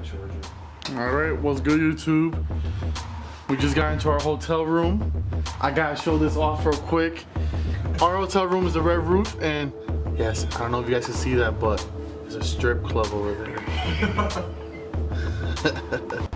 All right, what's good, YouTube? We just got into our hotel room. I gotta show this off real quick. Our hotel room is the red roof, and yes, I don't know if you guys can see that, but there's a strip club over there.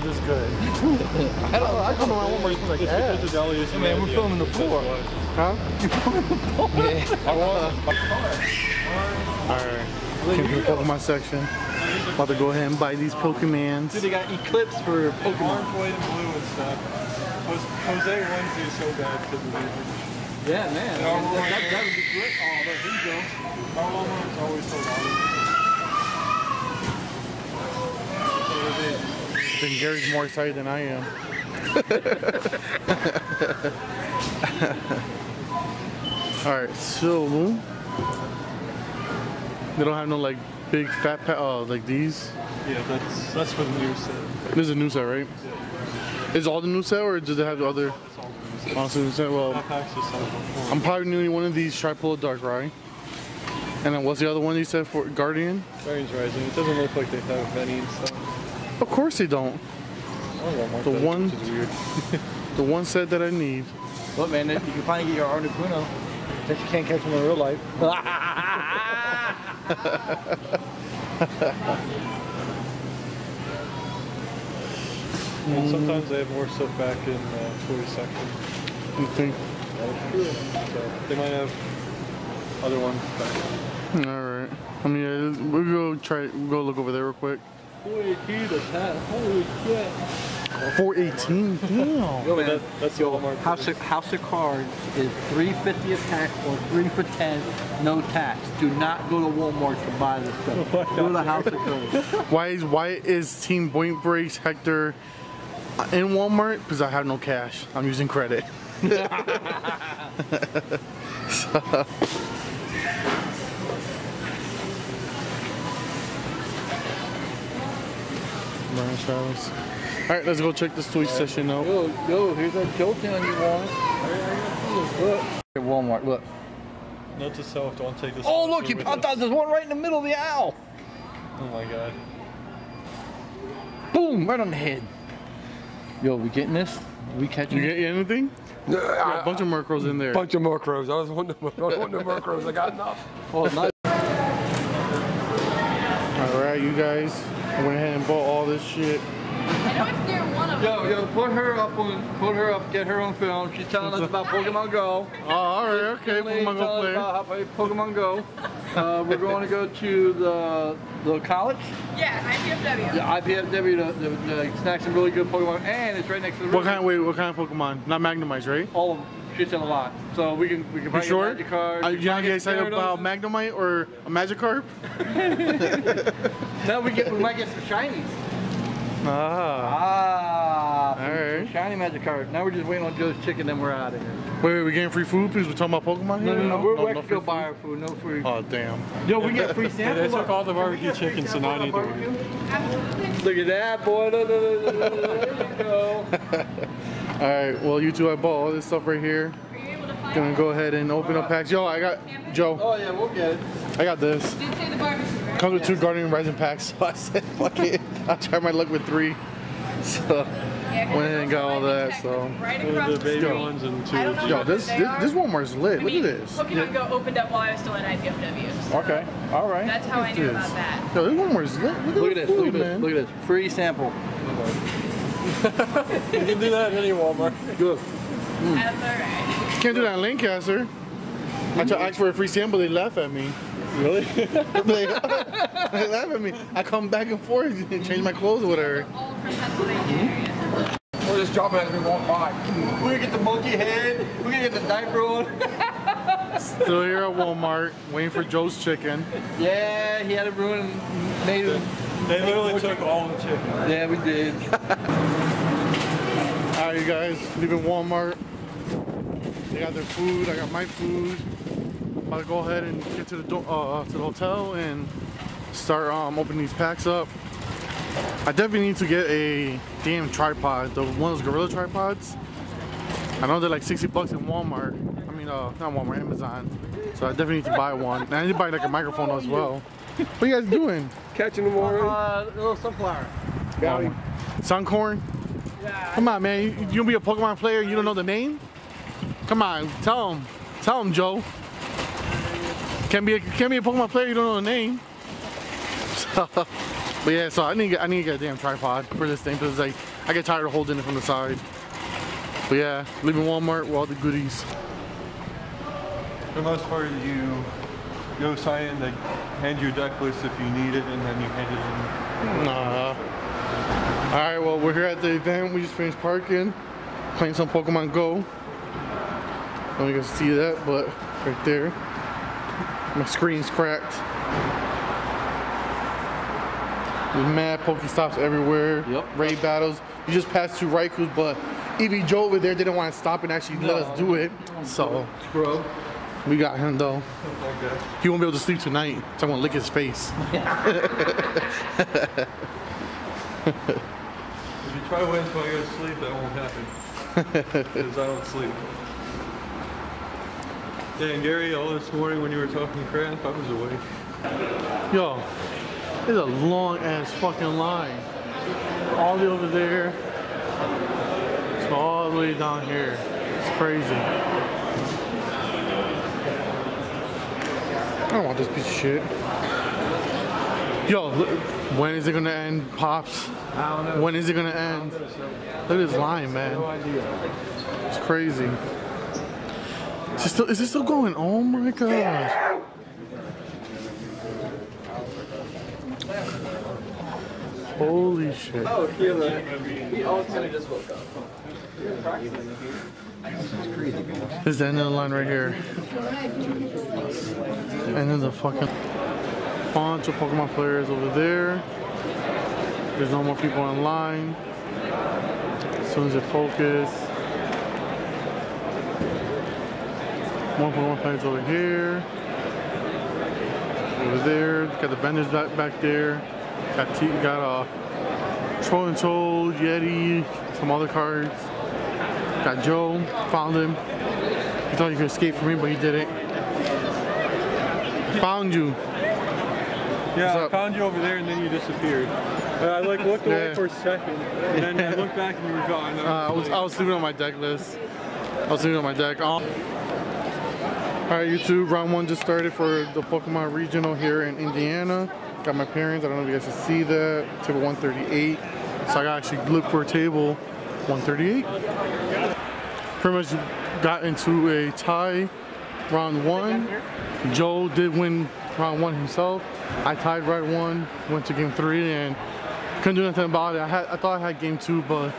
Walmart smell this good? I don't know. I come around Walmart, it smells like ass. Hey, man, we're filming the floor. Huh? Yeah. Alright. Came to the Pokemon section. About to go ahead and buy these Pokemons. Dude, they got Eclipse for Pokemon. Orange, white, and blue and stuff. Jose Jose Wednesday is so bad because of the Yeah, man. Yeah, that, that, that would be great. Oh, there you go. Our Walmart is always so loud. I think Gary's more excited than I am. Alright, so they don't have no like big fat pa- oh like these. Yeah, that's that's for the new set. This is a new set, right? Is all the new set or does it have the other That's all the new set. awesome new set? Well, That pack's just out before. I'm probably needing one of these tripod dark Darkrai. And then what's the other one you said for Guardian? Guardians Rising. It doesn't look like they have any stuff. Of course they don't. Our Walmart The does, one- which is weird. The one set that I need. Look, man, if you can finally get your Articuno that you can't catch him in real life. And sometimes they have more stuff back in uh, toy section. You think? So they might have other ones back. All right. I mean, yeah, we'll go try. We'll go look over there real quick. Holy shit. 418. Damn. Yo, that, that's the Walmart. House of, House of Cards is 350 a tax or 3 for 10, no tax. Do not go to Walmart to buy this stuff. Go to House of Cards. Why is why is Team Point Breaks Hector in Walmart? Because I have no cash. I'm using credit. So- Brian Travis. All right, let's go check this toy session out. Yo, yo, here's a Jolteon you want. Look. At Walmart, look. Note to self, don't take this. Oh, look, you, with I us. thought there's one right in the middle of the owl. Oh my god. Boom, right on the head. Yo, we getting this? We catching You it? get anything? Got a bunch of Murkrows in there. bunch of Murkrows. I was wanting, I was wanting Murkrows. I got enough. Oh, nice. All right, you guys. I went ahead and bought all this shit. I know if one of them. Yo, yo, put her up on, put her up, get her on film. She's telling us about Pokemon Go. Oh, all right, okay. Lady Pokemon Go telling play. about how Pokemon Go. Uh, we're going to go to the the college, Yeah, IPFW. the IPFW, the, the, the snacks some really good Pokemon, and it's right next to the What river. kind? Wait, what kind of Pokemon? Not Magnemite, right? All of them. She's in a lot. So we can we can You sure? get Magikarp. Uh, we you can not get excited about Gyarados. Magnemite or a Magikarp? No, we get we might get some shinies. Ah. Ah, Alright. some shiny Magikarp. Now we're just waiting on Joe's chicken, then we're out of here. Wait, wait, we getting free food because we're talking about Pokemon No, here? no, no, we're, we're no to go free buy our food. No free. Oh, damn. Yo, we get free Yeah, they took all the barbecue chicken, so now I need to. Look at that, boy. There you go. All right, well, you two, I bought all this stuff right here. Are you able to Gonna go ahead and open up packs. Yo, I got, Joe, Oh, yeah, we'll get it. I got this. Did say the barbecue, right? Comes with two Guardian Rising packs, so I said, fuck it. I'll try my luck with three. So, Yeah, 'cause went ahead and got all that, so. Right The, across the the baby street. ones and two. I don't know Yo, this, they this, are. this Walmart's lit. I Look at this. Pokemon Go opened up while I was still in IPFW. So Okay, all right. That's how I knew This. about that. Yo, this Walmart's lit. Look at, Look at this, food, look at this, man. look at this. Free sample. You can do that at any Walmart. Good. Mm. That's alright. Can't do that in Lancaster. I tried to ask for a free sample, they laugh at me. Really? they, they laugh at me. I come back and forth and change my clothes or whatever. All from Pennsylvania area. We're just dropping as we walk by. We're gonna get the monkey head. We're gonna get the diaper on. Still here at Walmart, waiting for Joe's chicken. yeah, he had it ruined. Made him. They literally took all the chicken. Yeah, we did. Alright, you guys, leaving Walmart. They got their food, I got my food. I'm About to go ahead and get to the uh, to the hotel and start um, opening these packs up. I definitely need to get a damn tripod, the one of those Gorilla tripods. I know they're like 60 bucks in Walmart. I mean, uh, not Walmart, Amazon. So I definitely need to buy one. And I need to buy like a microphone as well. What you guys doing? Catching them already. Uh, a little sunflower. Got him. Sunkern? Come on, man. You, you gonna be a Pokemon player? You don't know the name? Come on, tell him. Tell him, Joe. Can't be a, can't be a Pokemon player. You don't know the name. So, but yeah, so I need to get, I need to get a damn tripod for this thing because like I get tired of holding it from the side. But yeah, leaving Walmart with all the goodies. For the most part, you go sign in, they hand you a deck list if you need it, and then you hand it in. Nah. All right, well we're here at the event. We just finished parking, playing some Pokemon Go. I don't know if you guys see that, but right there. My screen's cracked. There's mad Pokestops everywhere. Yep. Raid battles. You just passed two Raikous, but EV Joe over there didn't want to stop and actually let us do it. So Scrub. We got him though. Okay. He won't be able to sleep tonight. So I'm gonna lick his face. If you try Wednesday while you're asleep, that won't happen. Because I don't sleep. Yeah, and Gary, all this morning when you were talking crap, I was awake. Yo, it's a long ass fucking line. All the way over there. All the way down here. It's crazy. I don't want this piece of shit. Yo, when is it gonna end, Pops? I don't know. When is it gonna end? Look at this line, man. No idea. It's crazy. Is it still, is it still going? Oh my god. Holy shit. Oh, Keela. He all kind of just woke up. This is the end of the line right here. And then the fucking bunch of Pokemon players over there. There's no more people in line. As soon as it focus. More Pokemon players over here. Over there. Got the vendors back back there. Got T got uh Troll and Toad, Yeti, some other cards. Got Joe, found him. He thought he could escape from me, but he didn't. Found you. Yeah, I found you over there and then you disappeared. Uh, I like looked away Yeah. for a second, and then I looked back and you were gone. Uh, I was I was sleeping on my deck list. I was sleeping on my deck. Um, all right, YouTube. Round one just started for the Pokemon Regional here in Indiana. Got my parents. I don't know if you guys can see that. Table 138. So I got actually look for a table 138. Pretty much got into a tie round one. Joe did win round one himself. I tied right one, went to game three, and couldn't do nothing about it. I had I thought I had game two, but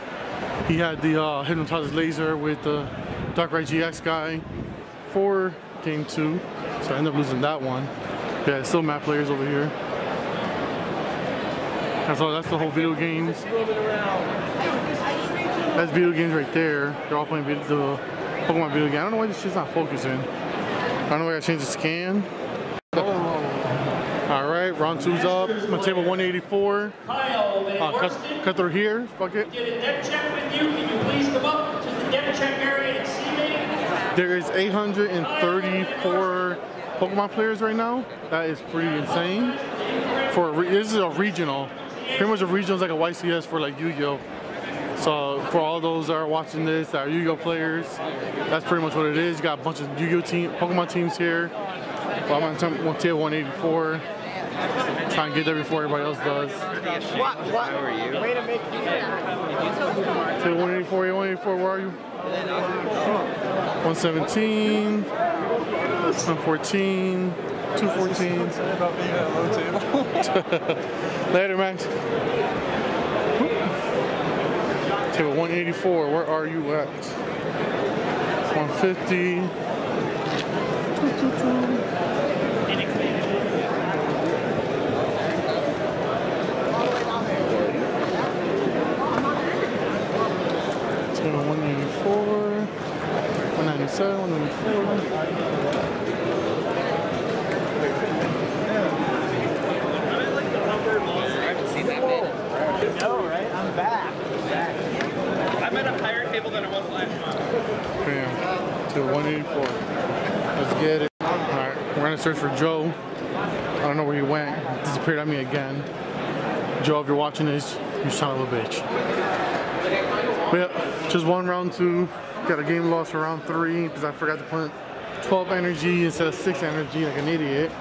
he had the uh, Hypnotoxic Laser with the Dark Darkrai GX guy for game two, so I ended up losing that one. Yeah, still map players over here. That's all. That's the whole video games. That's video games right there. They're all playing video, the Pokemon video game. I don't know why this shit's not focusing. I don't know why I changed the scan. All right, round two's up. My table 184. Kyle Uh, cut, cut through here. Fuck it. did a deck check with you. Can you please come up to the deck check area and see me? There is 834 Pokemon players right now. That is pretty insane. For this is a regional. Pretty much a regional is like a YCS for like Yu-Gi-Oh. So for all those that are watching this, that are Yu-Gi-Oh players, that's pretty much what it is. You got a bunch of Yu-Gi-Oh team, Pokemon teams here. Well, I'm on tem- on tier 184. Trying to get there before everybody else does. What? What? Where are you? To 184, yeah, 184, where are you? 117, 114, 214. About being at a low table. Later, Max. Table 184, where are you at? 150. Table 184, 197, 194. I'm at a higher table than I was last month. Bam. To 184. Let's get it. Alright, we're gonna search for Joe. I don't know where he went. He disappeared on me again. Joe, if you're watching this, you son of a bitch. But yeah, just one round two. Got a game loss for round three because I forgot to put 12 energy instead of 6 energy like an idiot.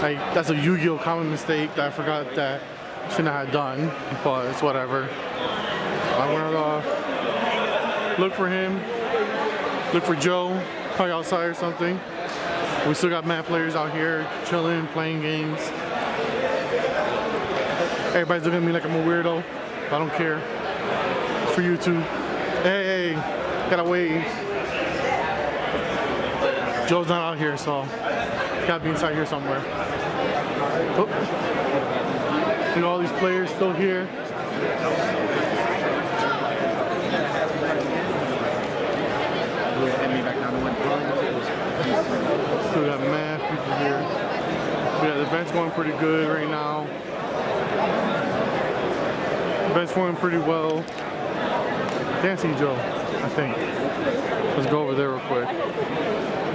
Like, that's a Yu-Gi-Oh! common mistake that I forgot that shouldn't have done, but it's whatever. I went uh, look for him, look for Joe, probably outside or something. We still got mad players out here chilling, playing games. Everybody's looking at me like I'm a weirdo, I don't care. It's for you too. Hey, gotta wave. Joe's not out here, so gotta be inside here somewhere. Oh. Look at all these players still here. Still got mad people here. Yeah, the event's going pretty good right now. Event's going pretty well. Can't Joe, I think. Let's go over there real quick.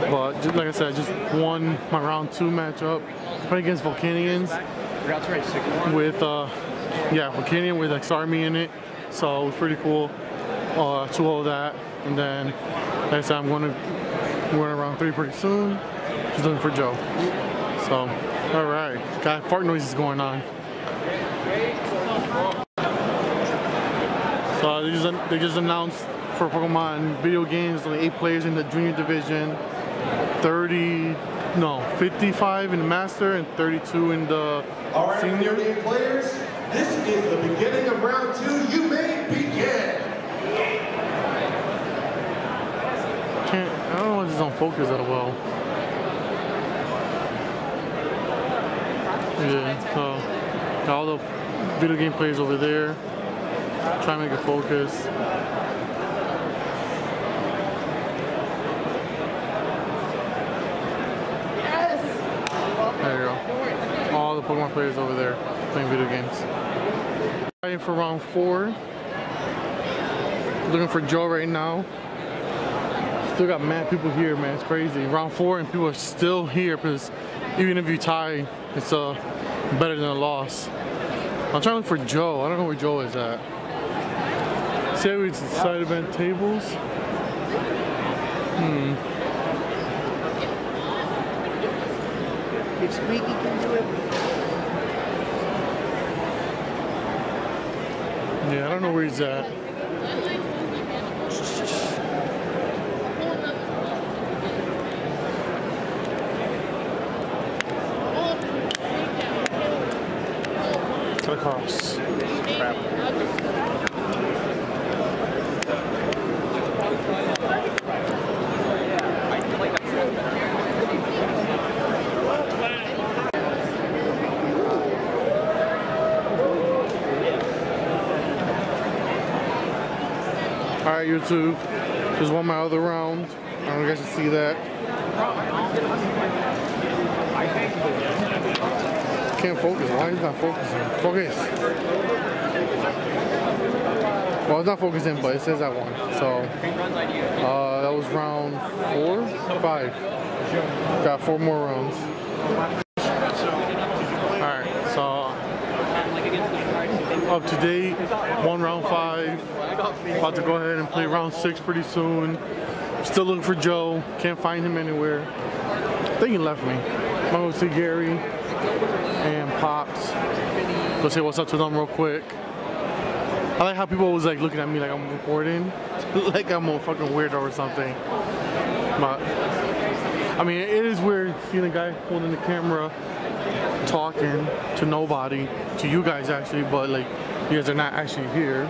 But just, like I said, I just won my round two matchup. Playing against Volcanions with uh yeah Volcanion with X Army in it. So it was pretty cool. Uh to all that. And then like I said I'm gonna we're in round three pretty soon. Just looking for Joe. So alright. Got fart noises going on. So they just they just announced for Pokemon video games only eight players in the junior division. 30 no 55 in the master and 32 in the All right, senior. players, this is the beginning of round two. You may begin. Can't, I don't know if this don't focus that well. Yeah, so all the video game players over there. Try to make it focus. There you go. All the Pokemon players over there playing video games. Fighting for round four. Looking for Joe right now. Still got mad people here, man. It's crazy. Round four and people are still here because even if you tie, it's uh, better than a loss. I'm trying to look for Joe. I don't know where Joe is at. Say we side event tables. Hmm. If Squeaky can do it, Yeah, I don't know where he's at. Right, YouTube. Just won my other round. I don't know if you guys can see that. Can't focus. Why is not focusing? Focus. Well, it's not focusing, but it says I won. So, uh, that was round four, five. Got four more rounds. All right, so up to date, one round five. About to go ahead and play round six pretty soon. Still looking for Joe. Can't find him anywhere. I think he left me. I'm gonna go see Gary and Pops. Go say what's up to them real quick. I like how people was like looking at me like I'm recording, like I'm a fucking weirdo or something. But I mean, it is weird seeing a guy holding the camera, talking to nobody, to you guys actually, but like you guys are not actually here.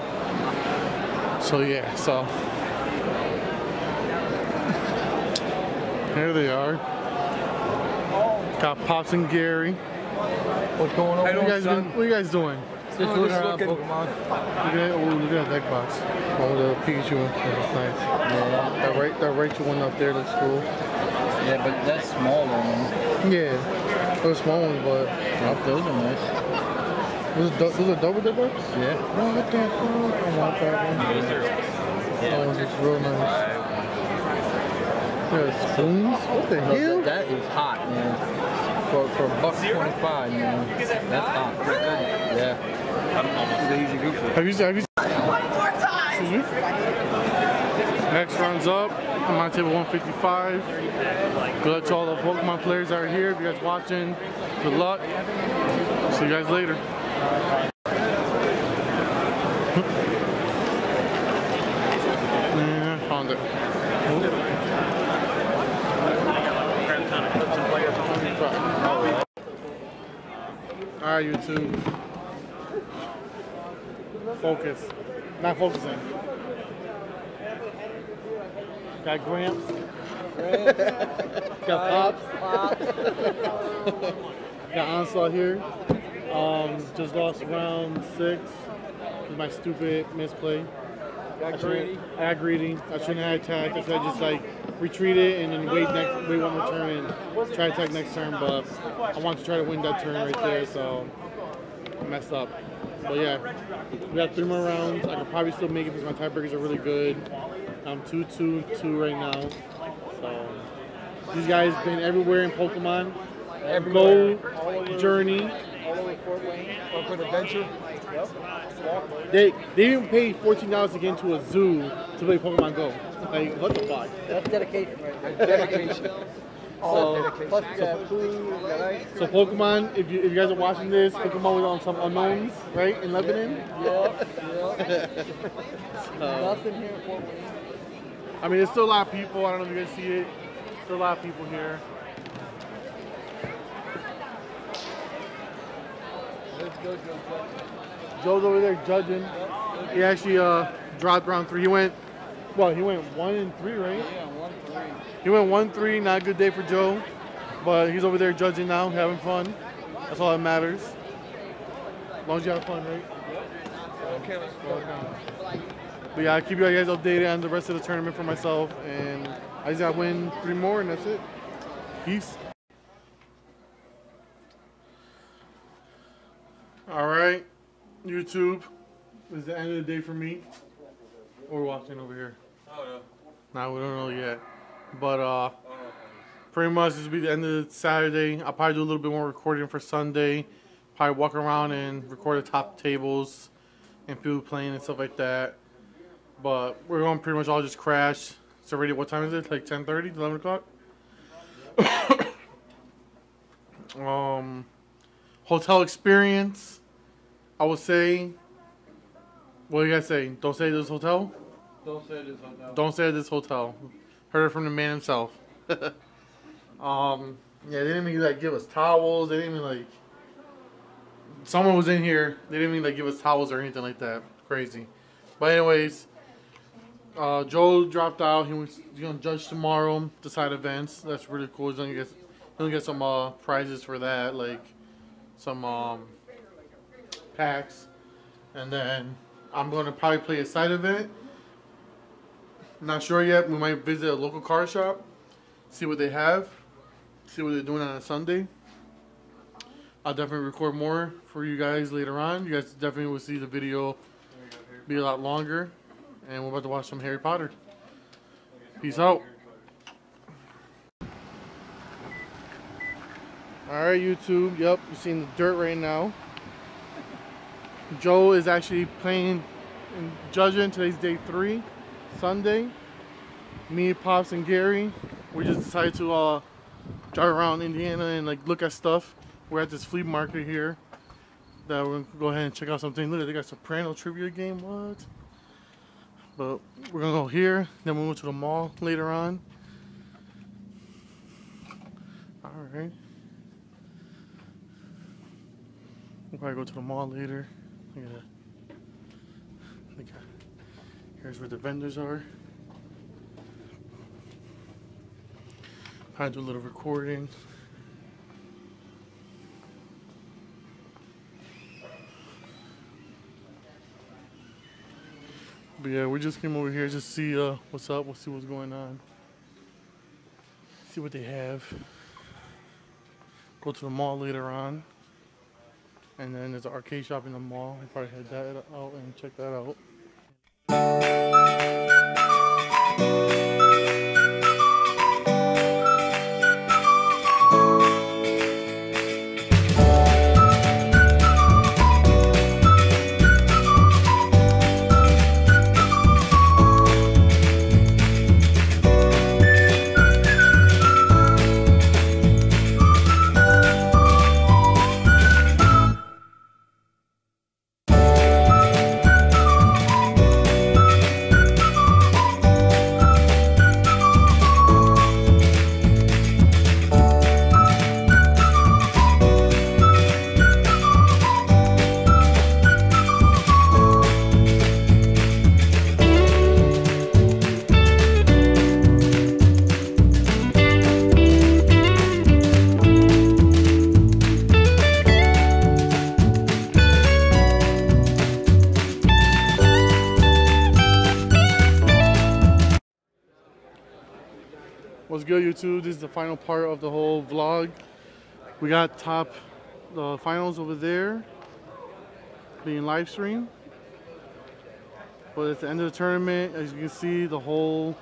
So yeah, so here they are. Got Pops and Gary. What's going on? What you guys been, what you guys doing? Just oh, looking around Pokemon. Look at, oh, look at that deck box. Oh, the Pikachu. That's nice. Yeah. That right, that Rachel one up there looks cool. Yeah, but that's smaller one. Yeah, those small ones, but Yeah, those are nice. Those are, du- those are double deck box. Yeah. No, what the fuck? I want that one. Oh, it's real nice. Yeah, spoons. What the No, hell? that, that is hot, man. For for a buck twenty-five, man. That's hot. Yeah. Have you have you? One more time. Excuse me. Next round's up. I'm on table 155. Good luck to all the Pokemon players that are here. If you guys watching, good luck. See you guys later. Mm, yeah, found it. All right, YouTube. Focus. Not focusing. Got Gramps. Got Pops. Got Onslaught here. Um, just lost round six. With my stupid misplay. I greedy. I got greedy. I shouldn't have attacked. I should have just like retreated and then wait next, wait one more turn and try to attack next turn. But I want to try to win that turn right there, so I messed up. But yeah, we got three more rounds. I could probably still make it because my tiebreakers are really good. I'm 2 2 2 right now. So these guys been everywhere in Pokemon. Gold, Journey. Fort Wayne, Oakland Adventure. They they didn't pay fourteen dollars to get into a zoo to play Pokemon Go. Like what the fuck? That's dedication right there. Dedication. All So- dedication. Plus you got food, you got ice cream. So Pokemon, if you if you guys are watching this, Pokemon was on some unknowns, right? In Lebanon. Nothing here in Fort Wayne. I mean, there's still a lot of people. I don't know if you guys see it. Still a lot of people here. Let's go, Joe. Joe's over there judging. He actually uh, dropped round three. He went, well, he went one and three, right? Yeah, one three. He went one three. Not a good day for Joe, but he's over there judging now, having fun. That's all that matters. As long as you have fun, right? But yeah, I'll keep you guys updated on the rest of the tournament for myself, and I just got to win three more, and that's it. Peace. All right, YouTube. This is the end of the day for me. We're watching over here. Oh, Nah, we don't know yet. But uh, pretty much this will be the end of Saturday. I'll probably do a little bit more recording for Sunday. Probably walk around and record the top tables and people playing and stuff like that. But we're going to pretty much all just crash. It's already, what time is it? Like 10.30, 11 o'clock? um, hotel experience, I would say. What do you guys say? Don't say this hotel? Don't say this hotel. Don't say this hotel. Heard it from the man himself. um, yeah, they didn't even like give us towels. They didn't even like. Someone was in here. They didn't even like give us towels or anything like that. Crazy. But anyways, uh, Joe dropped out. He was he's gonna judge tomorrow. Decide events. That's really cool. He's gonna get he's gonna get some uh, prizes for that, like some um, packs, and then I'm gonna probably play a side event. Not sure yet. We might visit a local car shop, see what they have, see what they're doing on a Sunday. I'll definitely record more for you guys later on. You guys definitely will see the video be a lot longer. And we're about to watch some Harry Potter. Peace out. Alright, YouTube. Yep, you're seeing the dirt right now. Joe is actually playing and judging. Today's day three. Sunday. Me, Pops, and Gary, we just decided to uh, drive around Indiana and like look at stuff. We're at this flea market here. that we're gonna go ahead and check out something. Look, they got Soprano trivia game. What? But we're gonna go here. Then we'll go to the mall later on. All right. We'll probably go to the mall later. Look at that. Look at- Here's where the vendors are. I do a little recording. But yeah, we just came over here just to see uh, what's up. We'll see what's going on. See what they have. Go to the mall later on. And then there's an arcade shop in the mall. We'll probably head that out and check that out. What's good, YouTube? This is the final part of the whole vlog. We got top the finals over there being live streamed. But at the end of the tournament, as you can see, the whole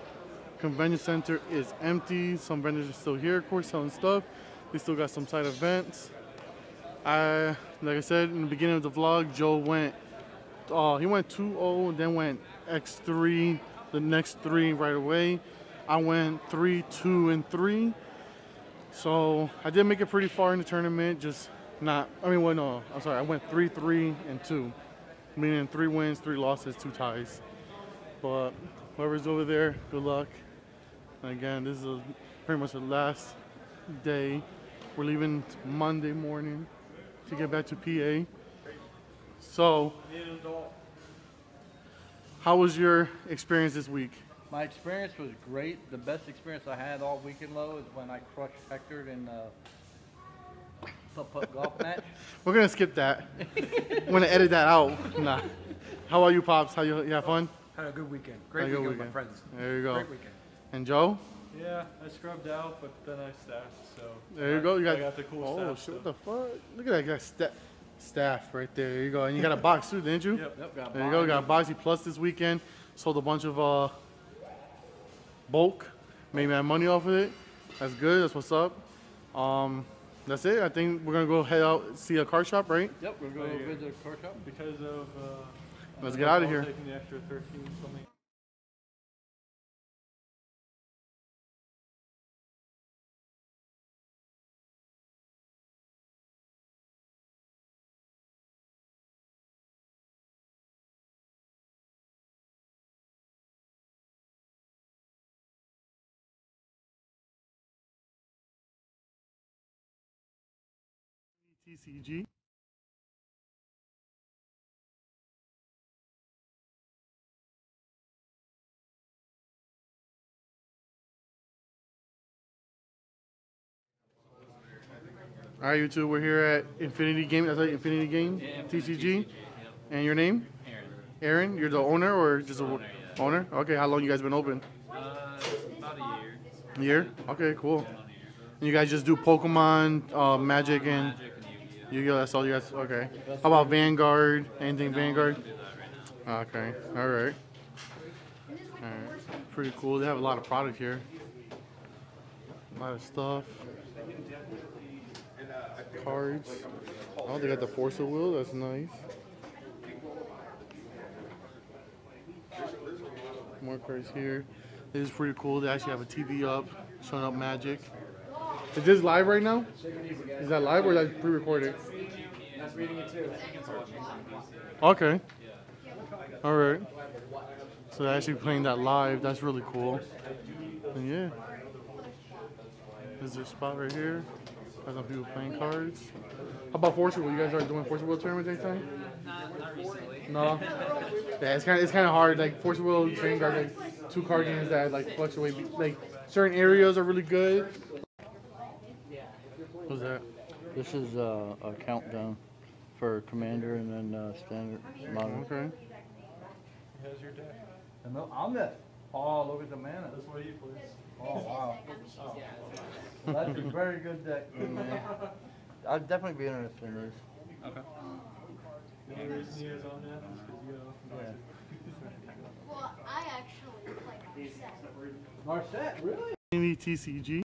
convention center is empty. Some vendors are still here, of course, selling stuff. We still got some side events. I, like I said in the beginning of the vlog, Joe went, uh, he went 2-0, then went X3, the next three right away. I went three, two, and three. So I did make it pretty far in the tournament, just not. I mean, well, no, I'm sorry. I went three, three, and two, meaning three wins, three losses, two ties. But whoever's over there, good luck. And again, this is a, pretty much the last day. We're leaving Monday morning to get back to PA. So, how was your experience this week? My experience was great. The best experience I had all weekend low is when I crushed Hector in the putt-putt golf match. We're gonna skip that. I'm gonna edit that out. Nah. How are you, pops? How you, you have fun? Had a good weekend. Great Had a good weekend with my friends. There you go. Great weekend. And Joe? Yeah, I scrubbed out, but then I staffed, so. There you I- go. You got, I got the cool oh staff. shit! so- What the fuck? Look at that. You got sta- staff right there. There you go. And you got a box too, didn't you? Yep. Yep, got There you go. You mine. got Boxy Plus this weekend. Sold a bunch of uh, bulk. Made my money off of it. That's good. That's what's up. Um, that's it. I think we're gonna go head out see a car shop, right? Yep, we're going to go. visit a car shop. Because of, uh. Let's get out of here. The thirteen All right, YouTube, we're here at Infinity Game. That's like Infinity Game, TCG. And your name? Aaron. Aaron. You're the owner or just a owner? Okay. How long you guys been open? Uh, about a year. A year. Okay, cool. And you guys just do Pokemon, uh, Magic, and Magic and Yu-Gi-Oh. Yu-Gi-Oh. That's all you guys. Okay. How about Vanguard? Anything Vanguard? Okay. All right. All right. Pretty cool. They have a lot of product here. A lot of stuff. Cards. Oh, they got the Force of Will. That's nice. More cards here. This is pretty cool. They actually have a TV up showing up Magic. Is this live right now? Is that live or is that pre-recorded? reading it too. Okay. All right. So they're actually playing that live. That's really cool. And yeah. Is there a spot right here? Got some people playing cards. How about Force of Will? You guys are doing Force of Will tournaments anytime? Not, not recently. No. Yeah, it's kind of it's kind of hard. Like Force of Will trading cards, like two card games that like fluctuate. Like certain areas are really good. What's that? This is uh, a countdown for commander and then uh, standard modern. Okay. How's your deck? I'm this. Oh, look at the mana. That's what he plays. Oh wow. That's a very good deck. man. I'd definitely be interested in this. Okay. The only reason he is on that is because you got off Well, I actually play Marset. Marset, really? TCG.